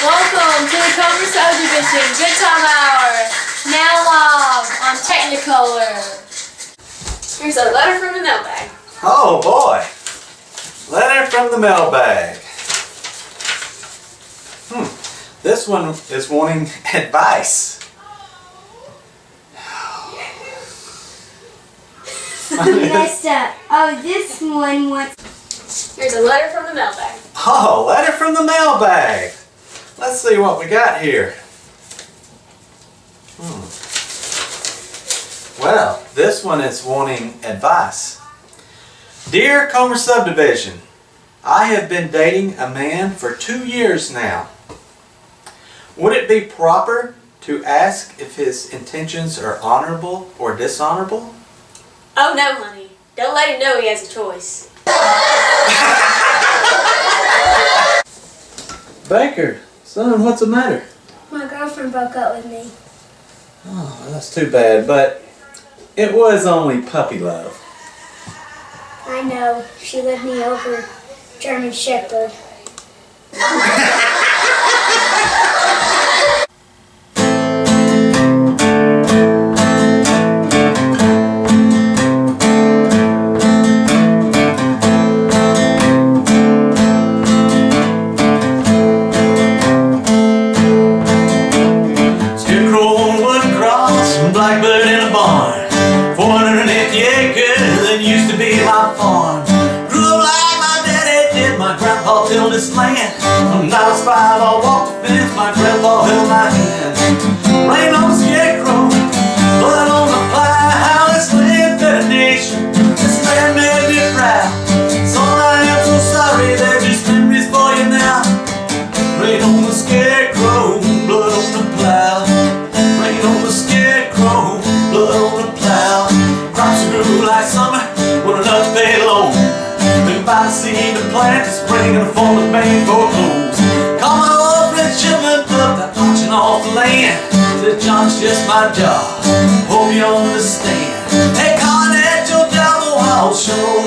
Welcome to the Comer Subdivision Good Time Hour. Now live on Technicolor. Here's a letter from the mailbag. Oh boy. Letter from the mailbag. Hmm. This one is wanting advice. messed up. Oh, this one wants. Here's a letter from the mailbag. Oh, letter from the mailbag. Let's see what we got here. Hmm. Well, this one is wanting advice. Dear Comer Subdivision, I have been dating a man for two years now. Would it be proper to ask if his intentions are honorable or dishonorable? Oh no, honey. Don't let him know he has a choice. Baker, son, what's the matter? My girlfriend broke up with me. Oh, that's too bad, but it was only puppy love. I know. She lived me over German Shepherd. my farm. Grew up like my daddy did, my grandpa tilled this land. When I was five, I walked the fence, my grandpa held my hand. Rain the spring and the fall of May foreclosed. Friend Chipman up, that punching off the land. Said John's just my job. Hope you understand. Hey, your devil, I'll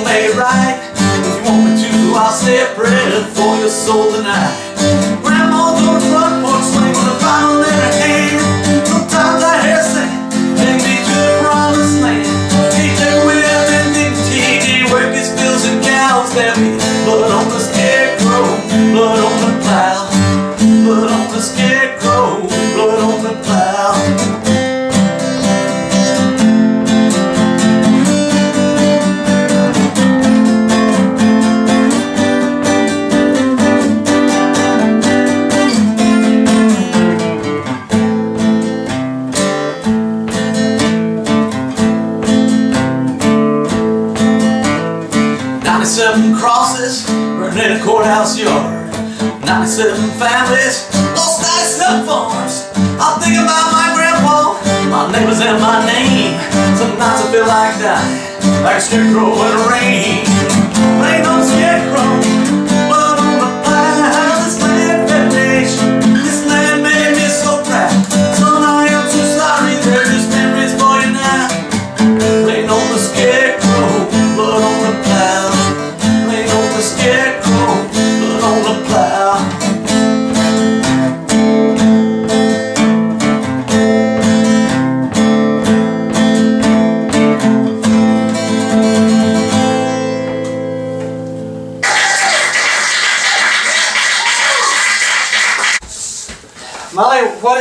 make it right. If you want me to, I'll say a prayer for your soul tonight. Blood on think about my grandpa, my neighbors and my name. Some nights I feel like dying, like a scarecrow in the rain. Rain on the scarecrow,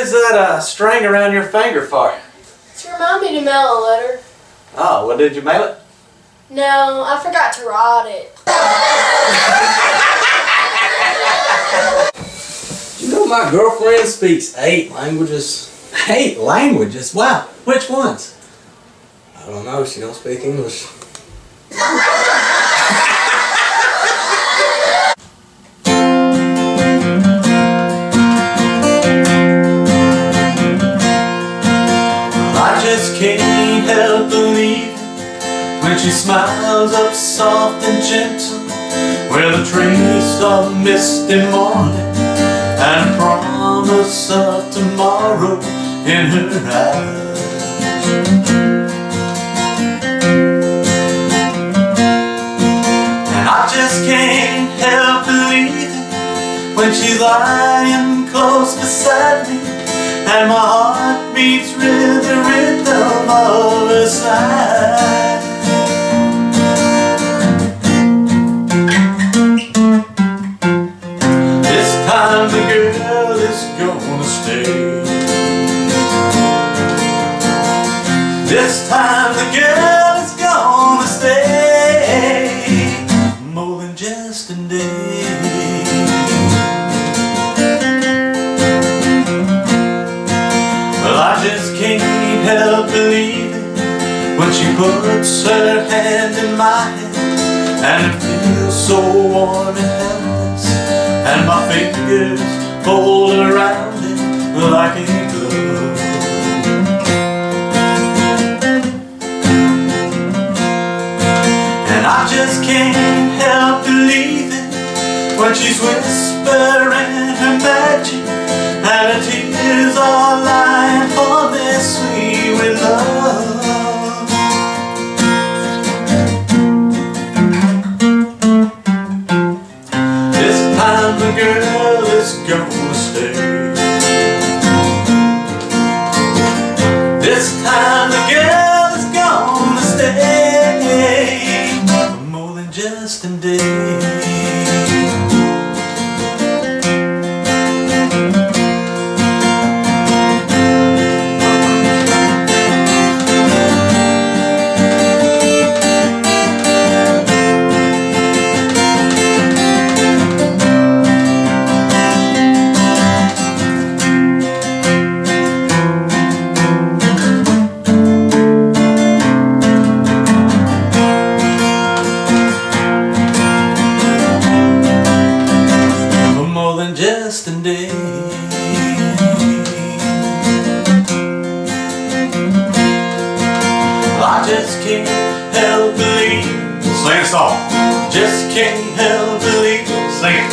is that uh, string around your finger for? To remind me to mail a letter. Oh, well, did you mail it? No, I forgot to write it. You know my girlfriend speaks eight languages. Eight languages? Wow. Which ones? I don't know, she don't speak English. She smiles up soft and gentle with a trace of misty morning and promise of tomorrow in her eyes. And I just can't help believing when she's lying close beside me, and my heart beats with the rhythm of her sigh. She puts her hand in my hand and it feels so warm and helpless, and my fingers fold around it like a glove. And I just can't help believing when she's whispering her magic and her tears are Sing a song. Just can't help believe. Sing it.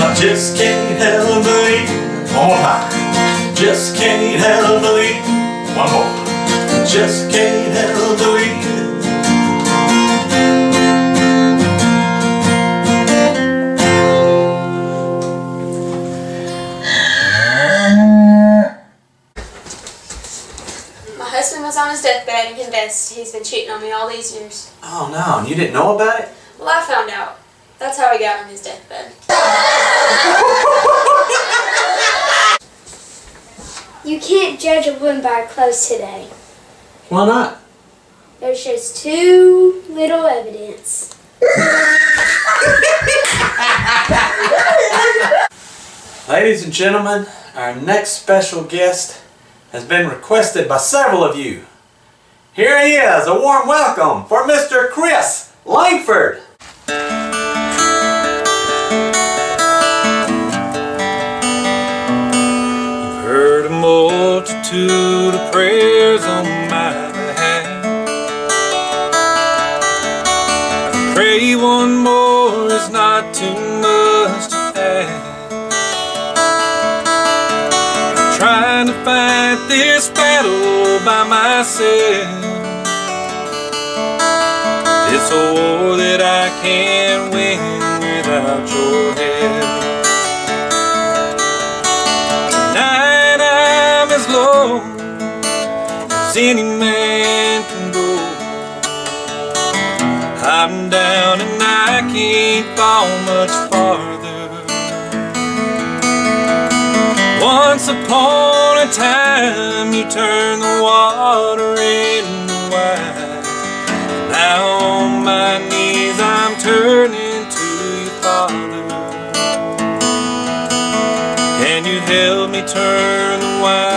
I just can't help believe. One more time. Just can't help believe. One more. Just can't help believe. My husband was on his deathbed and convinced he's been cheating on me all these years. Oh no, and you didn't know about it? Well, I found out. That's how he got on his deathbed. You can't judge a woman by her clothes today. Why not? There's just too little evidence. Ladies and gentlemen, our next special guest has been requested by several of you. Here he is, a warm welcome for Mr. Chris Langford. Heard a multitude of prayers on my behalf. Pray one more is not too much to ask. I'm trying to fight this battle by myself. Can't win without your help. Tonight I'm as low as any man can go. I'm down and I can't fall much farther. Once upon a time you turned the water into wine. Now my Father. Can you help me turn the wine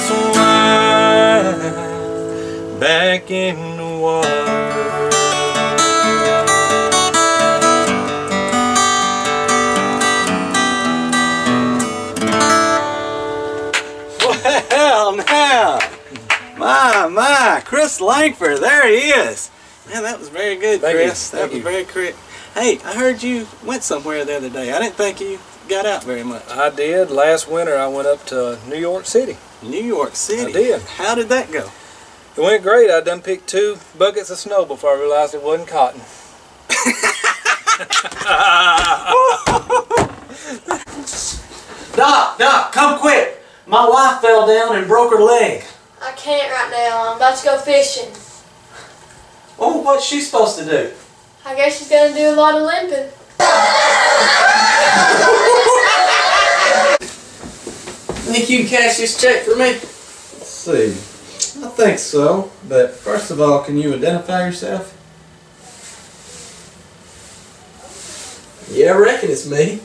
turn this wine back in the water. Well, now, my, my, Chris Langford, there he is. Man, that was very good, Thank you, Chris. That thank was you. very correct. Hey, I heard you went somewhere the other day. I didn't think you got out very much. I did. Last winter I went up to New York City. New York City. I did. How did that go? It went great. I done picked two buckets of snow before I realized it wasn't cotton. Doc, Doc, come quick. My wife fell down and broke her leg. I can't right now. I'm about to go fishing. Oh, what's she supposed to do? I guess she's gonna do a lot of limping. Think you can cash this check for me? Let's see. I think so, but first of all, can you identify yourself? Yeah, I reckon it's me.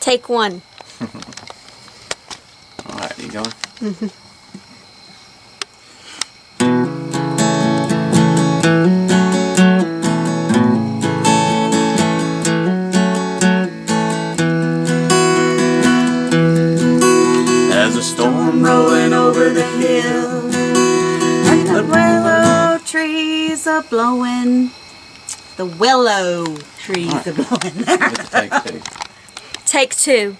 Take one. All right, you going? There's blowing. The willow trees are blowing. take two. Take two.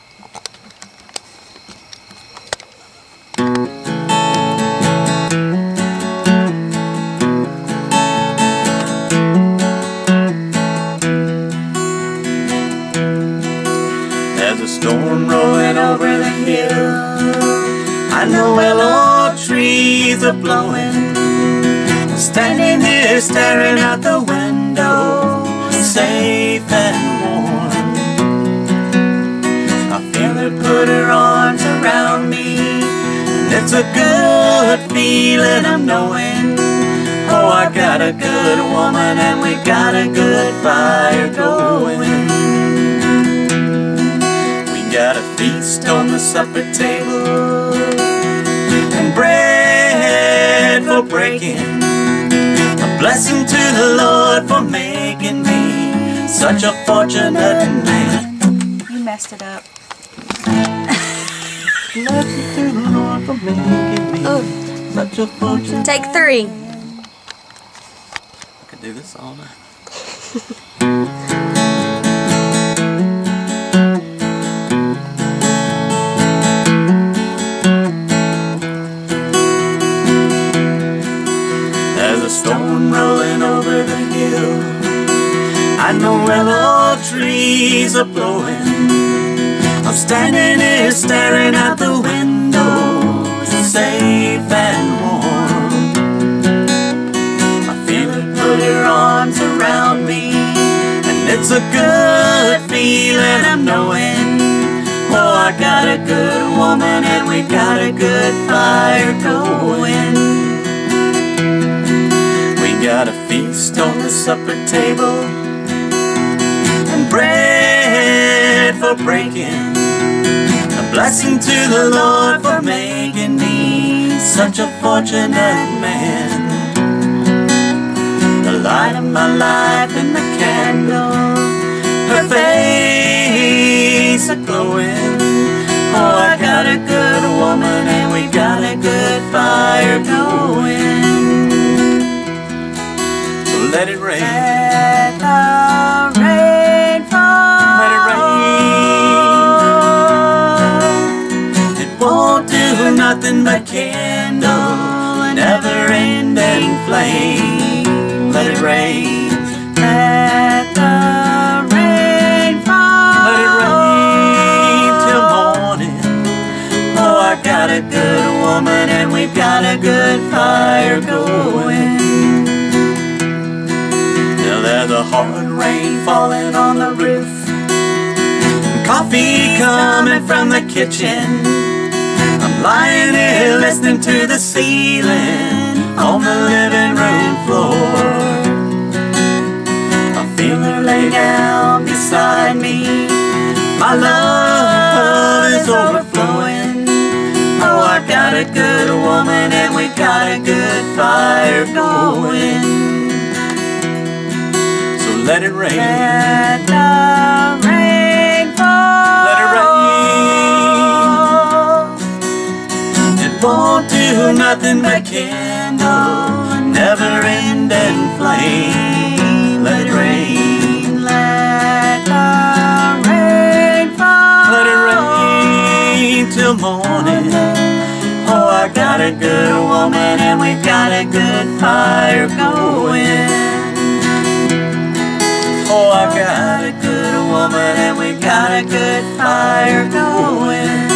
There's a storm rolling over the hill. I know willow trees are blowing. Standing here staring out the window, safe and warm. I feel her put her arms around me, and it's a good feeling I'm knowing. Oh, I got a good woman, and we got a good fire going. We got a feast on the supper table and bread for breaking. Blessing to the Lord for making me such a fortunate man. you messed it up. Blessing to the Lord for making me Oh. such a fortunate. Take three. I could do this all night. I know willow trees are blowing. I'm standing here staring out the window, safe and warm. I feel her put her arms around me, and it's a good feeling I'm knowing. Oh, I got a good woman, and we got a good fire going. We got a feast on the supper table, bread for breaking. A blessing to the Lord for making me such a fortunate man. The light of my life and the candle, her face a glowing. Oh, I got a good woman and we got a good fire going. So let it rain, won't nothing but candle, a never-ending flame. Let it rain, Let the rain fall. let it rain till morning. Oh, I got a good woman and we've got a good fire going. Now there's a hard rain falling on the roof. Coffee coming from the kitchen. Lying here listening to the ceiling on the living room floor. I feel her lay down beside me. My My love is overflowing. Oh, I got a good woman and we got a good fire going. So let it rain. Let the rain won't do nothing but kindle never-ending flame. Let it rain. Let the rain fall. Let it rain till morning. Oh, I got a good woman and we got a good fire going. Oh, I got a good woman and we got a good fire going.